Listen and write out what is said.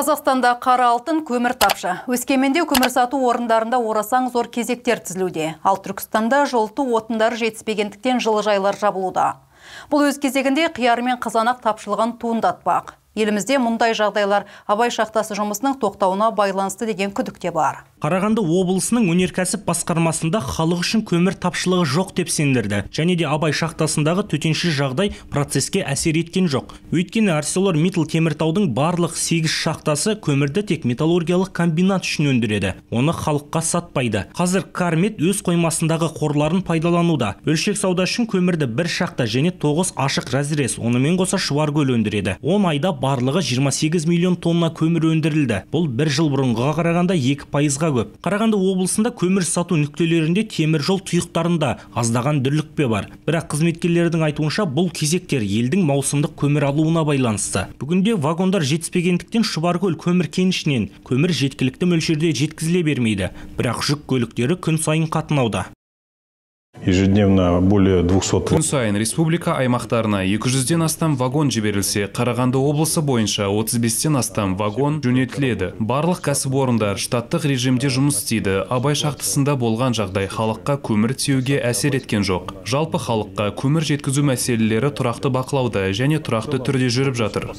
Қазақстанда қара алтын көмір тапшы. Өскеменде көмір сату орындарында орасан зор кезектер тізілуде. Ал Түркістанда жылыту отындары жетіспегендіктен жылыжайлар жабылуда. Бұл өз кезегінде қияр мен қызанақ тапшылығын туындатпақ. Елімізде мұндай жағдайлар абай шахтасы жұмысының тоқтауына байланысты деген күдік те бар. Қарағанды облысының өнеркәсіп басқармасында халық үшін көмір тапшылығы жоқ деп сендірді. Және де Абай шахтасындағы төтенше жағдай процеске әсер еткен жоқ. Өйткені Арселор Митл Теміртаудың барлық 8 шахтасы көмірді тек металлургиялық комбинат үшін өндіреді. Оны халыққа сатпайды. Қазір Кармет өз қоймасындағы қорларын пайдалануда. Өлшек сауда үшін көмірді бір шахта және 9 ашық разрез, онымен қоса Шұбаркөл өндіреді. 10 айда барлығы 28 миллион тонна көмір өндірілді. Бұл бір жыл бұрынғыға қарағанда 2 пайызға көп. Қарағанды облысында көмір сату нүктелерінде темір жол тұйықтарында аздаған дүрлікпе бар. Бірақ қызметкерлердің айтуынша бұл кезектер елдің маусымдық көмір алуына байланысты. Бүгінде вагондар жетіспегендіктен шұбаркөл көмір кенішінен көмір жеткілікті мөлшерде жеткізіле бермейді. Бірақ жүк көліктері күн сайын қатынауда. Ежедневно более 200 күн сайын республика аймақтарына 200-ден астам вагон жіберілсе қарағанды облысы бойынша 35-тен астам вагон жөнелтіледі. Барлық кәсіпорындар штаттық режимде жұмыс істейді. Абай шахтасында болған жағдай халыққа көмір тиеуге әсер еткен жоқ. Жалпы халыққа көмір жеткізу мәселелері тұрақты бақылауда және тұрақты түрде жүріп жатыр.